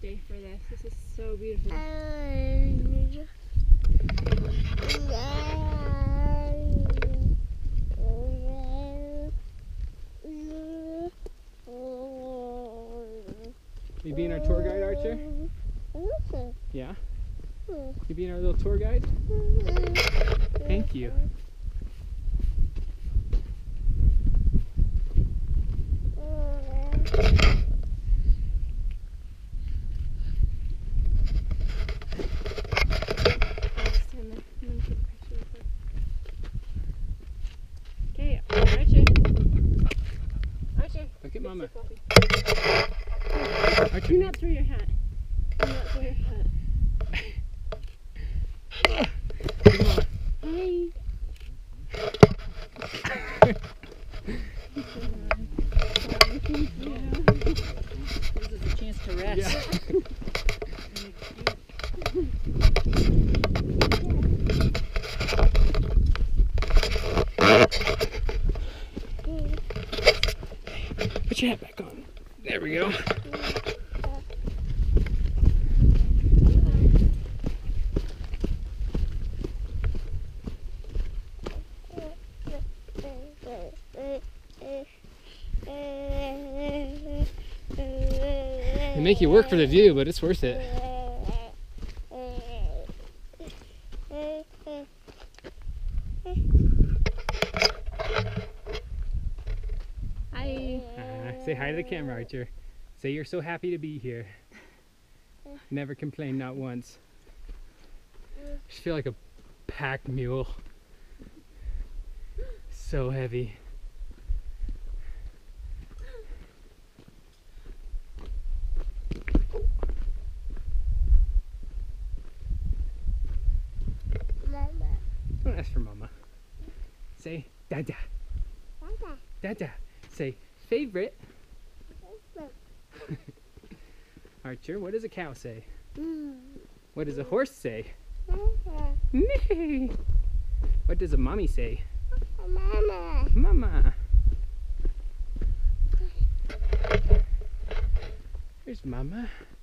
day for this. This is so beautiful. You being our tour guide, Archer? Yeah? You being our little tour guide? Thank you. Archie. Archie. Look at Mama. Archer. Do not throw your hat. Do not throw your hat. Hey. This is a chance to rest. Yeah. Put your hat back on. There we go. They make you work for the view, but it's worth it. Hi. Uh, say hi to the camera, Archer. Say you're so happy to be here. Never complain, not once. Just feel like a pack mule. So heavy. Don't ask for mama. Say dada. dada. Dada. Say favorite. Archer, what does a cow say? Mm. What does a horse say? Neigh. What does a mommy say? Mama. Here's mama.